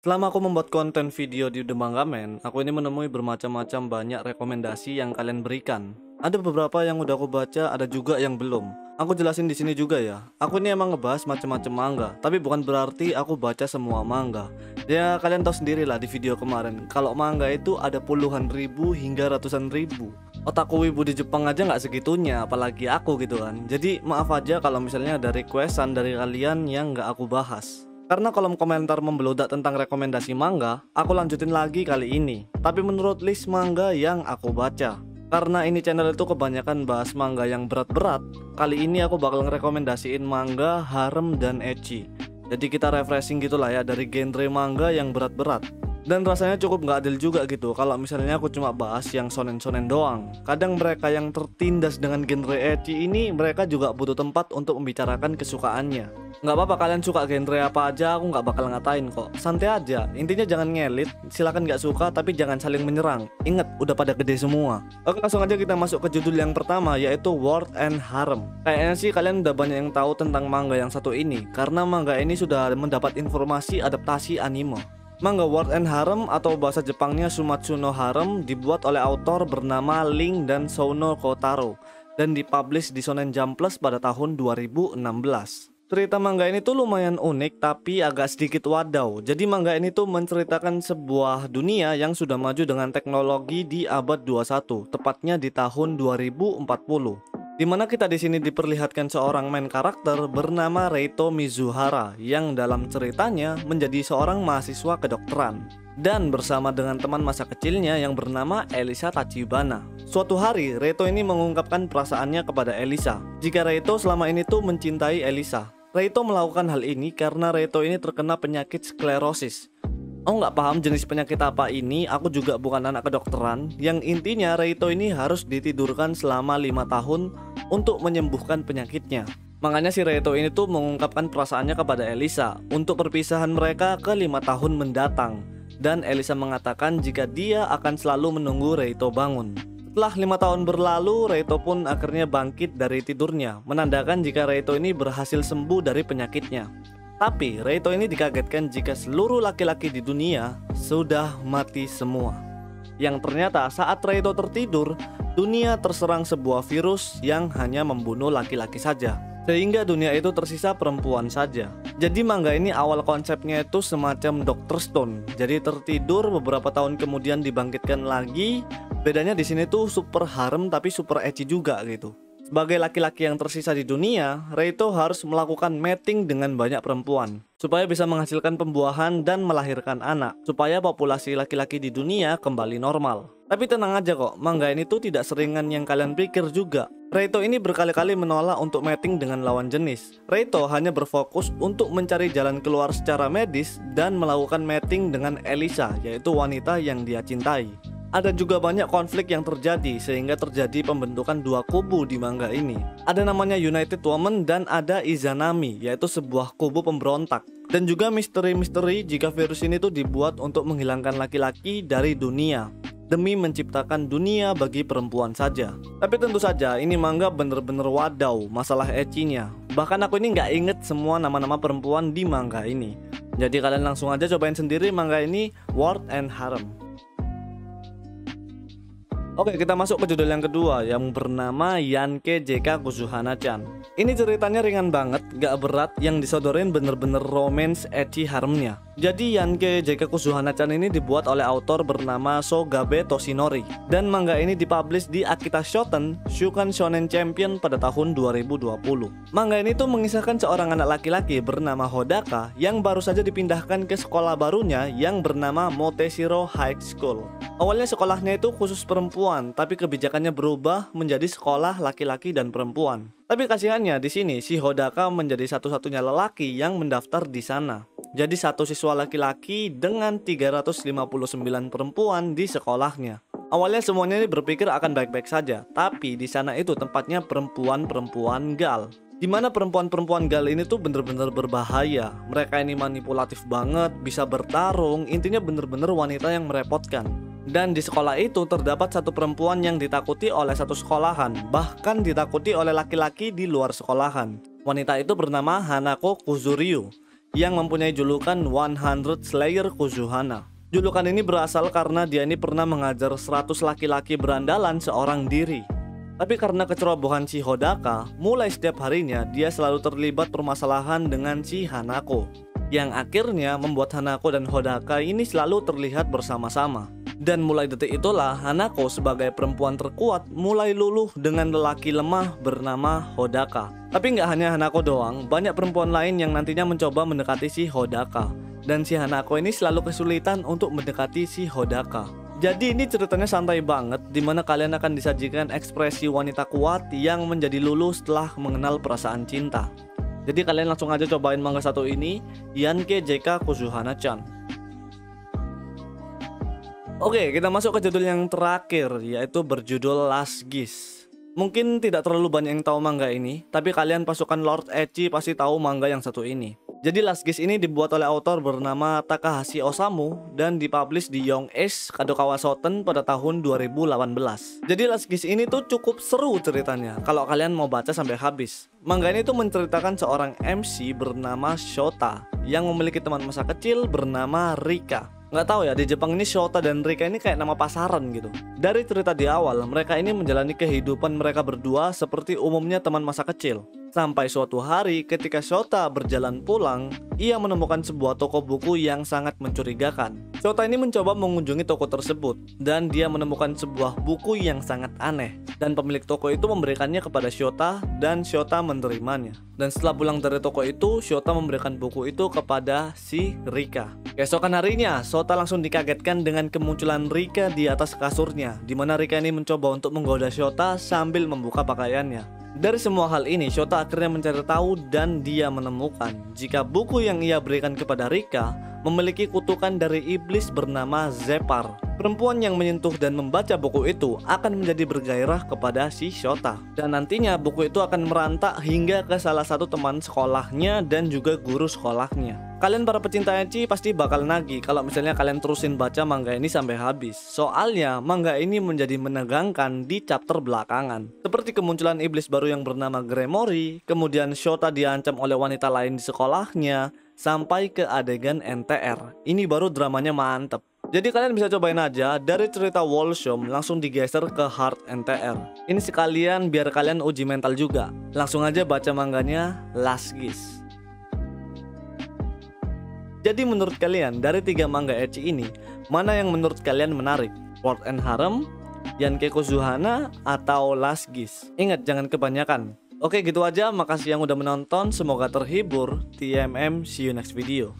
Selama aku membuat konten video di The Manga Man, aku ini menemui bermacam-macam banyak rekomendasi yang kalian berikan. Ada beberapa yang udah aku baca, ada juga yang belum. Aku jelasin di sini juga ya. Aku ini emang ngebahas macam-macam manga, tapi bukan berarti aku baca semua manga. Ya kalian tahu sendiri lah di video kemarin, kalau manga itu ada puluhan ribu hingga ratusan ribu. Otaku wibu di Jepang aja nggak segitunya, apalagi aku gitu kan. Jadi maaf aja kalau misalnya ada requestan dari kalian yang nggak aku bahas. Karena kolom komentar membeludak tentang rekomendasi manga, aku lanjutin lagi kali ini. Tapi menurut list manga yang aku baca. Karena ini channel itu kebanyakan bahas manga yang berat-berat, kali ini aku bakal ngerekomendasiin manga harem dan ecchi. Jadi kita refreshing gitulah ya dari genre manga yang berat-berat. Dan rasanya cukup nggak adil juga gitu kalau misalnya aku cuma bahas yang sonen-sonen doang. Kadang mereka yang tertindas dengan genre ecchi ini mereka juga butuh tempat untuk membicarakan kesukaannya. Nggak apa-apa kalian suka genre apa aja aku nggak bakal ngatain kok. Santai aja. Intinya jangan ngelit. Silakan nggak suka tapi jangan saling menyerang. Ingat udah pada gede semua. Oke langsung aja kita masuk ke judul yang pertama yaitu World and Harem. Kayaknya sih kalian udah banyak yang tahu tentang manga yang satu ini karena manga ini sudah mendapat informasi adaptasi anime. Manga World and Harem atau bahasa Jepangnya Sumatsu no Harem dibuat oleh autor bernama Ling dan Souno Kotaro dan dipublish di Shonen Jump Plus pada tahun 2016. Cerita manga ini tuh lumayan unik tapi agak sedikit wadaw. Jadi manga ini tuh menceritakan sebuah dunia yang sudah maju dengan teknologi di abad 21, tepatnya di tahun 2040 di mana kita di sini diperlihatkan seorang main karakter bernama Reito Mizuhara yang dalam ceritanya menjadi seorang mahasiswa kedokteran dan bersama dengan teman masa kecilnya yang bernama Elisa Tachibana. Suatu hari, Reito ini mengungkapkan perasaannya kepada Elisa. Jika Reito selama ini tuh mencintai Elisa. Reito melakukan hal ini karena Reito ini terkena penyakit sklerosis Oh nggak paham jenis penyakit apa ini, aku juga bukan anak kedokteran. Yang intinya Reito ini harus ditidurkan selama lima tahun untuk menyembuhkan penyakitnya. Makanya si Reito ini tuh mengungkapkan perasaannya kepada Elisa untuk perpisahan mereka ke lima tahun mendatang. Dan Elisa mengatakan jika dia akan selalu menunggu Reito bangun. Setelah lima tahun berlalu, Reito pun akhirnya bangkit dari tidurnya, menandakan jika Reito ini berhasil sembuh dari penyakitnya. Tapi Reito ini dikagetkan jika seluruh laki-laki di dunia sudah mati semua. Yang ternyata saat Reito tertidur, dunia terserang sebuah virus yang hanya membunuh laki-laki saja. Sehingga dunia itu tersisa perempuan saja. Jadi manga ini awal konsepnya itu semacam Doctor Stone. Jadi tertidur beberapa tahun kemudian dibangkitkan lagi. Bedanya di sini tuh super harem tapi super ecchi juga gitu. Sebagai laki-laki yang tersisa di dunia, Reito harus melakukan mating dengan banyak perempuan supaya bisa menghasilkan pembuahan dan melahirkan anak, supaya populasi laki-laki di dunia kembali normal. Tapi tenang aja kok, manga ini tuh tidak seringan yang kalian pikir juga. Reito ini berkali-kali menolak untuk mating dengan lawan jenis. Reito hanya berfokus untuk mencari jalan keluar secara medis dan melakukan mating dengan Elisa, yaitu wanita yang dia cintai. Ada juga banyak konflik yang terjadi sehingga terjadi pembentukan dua kubu di manga ini. Ada namanya United Woman dan ada Izanami yaitu sebuah kubu pemberontak. Dan juga misteri-misteri jika virus ini tuh dibuat untuk menghilangkan laki-laki dari dunia demi menciptakan dunia bagi perempuan saja. Tapi tentu saja ini manga bener-bener wadaw masalah ecinya. Bahkan aku ini nggak inget semua nama-nama perempuan di manga ini. Jadi kalian langsung aja cobain sendiri manga ini World and Harem. Oke kita masuk ke judul yang kedua yang bernama Yanke JK Kusuhana-chan Ini ceritanya ringan banget, gak berat, yang disodorin bener-bener romance ecchi haremnya jadi Yanke JK Kusuhana-chan ini dibuat oleh autor bernama Sogabe Toshinori dan manga ini dipublish di Akita Shoten Shukan Shonen Champion pada tahun 2020. Manga ini tuh mengisahkan seorang anak laki-laki bernama Hodaka yang baru saja dipindahkan ke sekolah barunya yang bernama Moteshiro High School. Awalnya sekolahnya itu khusus perempuan, tapi kebijakannya berubah menjadi sekolah laki-laki dan perempuan. Tapi kasihannya di sini si Hodaka menjadi satu-satunya lelaki yang mendaftar di sana. Jadi satu siswa laki-laki dengan 359 perempuan di sekolahnya. Awalnya semuanya ini berpikir akan baik-baik saja, tapi di sana itu tempatnya perempuan-perempuan gal. Di mana perempuan-perempuan gal ini tuh bener-bener berbahaya. Mereka ini manipulatif banget, bisa bertarung, intinya bener-bener wanita yang merepotkan. Dan di sekolah itu terdapat satu perempuan yang ditakuti oleh satu sekolahan, bahkan ditakuti oleh laki-laki di luar sekolahan. Wanita itu bernama Hanako Kuzuryu yang mempunyai julukan 100 Slayer Kuzuhana. Julukan ini berasal karena dia ini pernah mengajar 100 laki-laki berandalan seorang diri. Tapi karena kecerobohan si Hodaka, mulai setiap harinya dia selalu terlibat permasalahan dengan si Hanako. Yang akhirnya membuat Hanako dan Hodaka ini selalu terlihat bersama-sama. Dan mulai detik itulah Hanako sebagai perempuan terkuat mulai luluh dengan lelaki lemah bernama Hodaka. Tapi nggak hanya Hanako doang, banyak perempuan lain yang nantinya mencoba mendekati si Hodaka. Dan si Hanako ini selalu kesulitan untuk mendekati si Hodaka. Jadi ini ceritanya santai banget di mana kalian akan disajikan ekspresi wanita kuat yang menjadi luluh setelah mengenal perasaan cinta. Jadi kalian langsung aja cobain manga satu ini, Yanke JK Kuzuhana-chan. Oke, kita masuk ke judul yang terakhir yaitu berjudul Last Gis. Mungkin tidak terlalu banyak yang tahu manga ini, tapi kalian pasukan Lord Echi pasti tahu manga yang satu ini. Jadi Last Gis ini dibuat oleh author bernama Takahashi Osamu dan dipublish di Young Ace Kadokawa Shoten pada tahun 2018. Jadi Last Gis ini tuh cukup seru ceritanya kalau kalian mau baca sampai habis. Manga ini tuh menceritakan seorang MC bernama Shota yang memiliki teman masa kecil bernama Rika nggak tahu ya di Jepang ini Shota dan Rika ini kayak nama pasaran gitu. Dari cerita di awal, mereka ini menjalani kehidupan mereka berdua seperti umumnya teman masa kecil. Sampai suatu hari ketika Shota berjalan pulang, ia menemukan sebuah toko buku yang sangat mencurigakan. Shota ini mencoba mengunjungi toko tersebut dan dia menemukan sebuah buku yang sangat aneh. Dan pemilik toko itu memberikannya kepada Shota dan Shota menerimanya. Dan setelah pulang dari toko itu, Shota memberikan buku itu kepada si Rika. Keesokan harinya, Shota langsung dikagetkan dengan kemunculan Rika di atas kasurnya, di mana Rika ini mencoba untuk menggoda Shota sambil membuka pakaiannya. Dari semua hal ini, Shota akhirnya mencari tahu dan dia menemukan jika buku yang ia berikan kepada Rika memiliki kutukan dari iblis bernama Zepar. Perempuan yang menyentuh dan membaca buku itu akan menjadi bergairah kepada si Shota. Dan nantinya buku itu akan merantak hingga ke salah satu teman sekolahnya dan juga guru sekolahnya. Kalian para pecinta ecchi pasti bakal nagih kalau misalnya kalian terusin baca manga ini sampai habis. Soalnya manga ini menjadi menegangkan di chapter belakangan. Seperti kemunculan iblis baru yang bernama Gremory, kemudian Shota diancam oleh wanita lain di sekolahnya, sampai ke adegan NTR. Ini baru dramanya mantep. Jadi kalian bisa cobain aja dari cerita Wolsham langsung digeser ke Hard NTR. Ini sekalian biar kalian uji mental juga. Langsung aja baca manganya Last Gis. Jadi menurut kalian dari tiga manga ecchi ini mana yang menurut kalian menarik? World and Harem, Yankeko Zuhana, atau Last Gis? Ingat jangan kebanyakan. Oke gitu aja, makasih yang udah menonton, semoga terhibur. TMM, see you next video.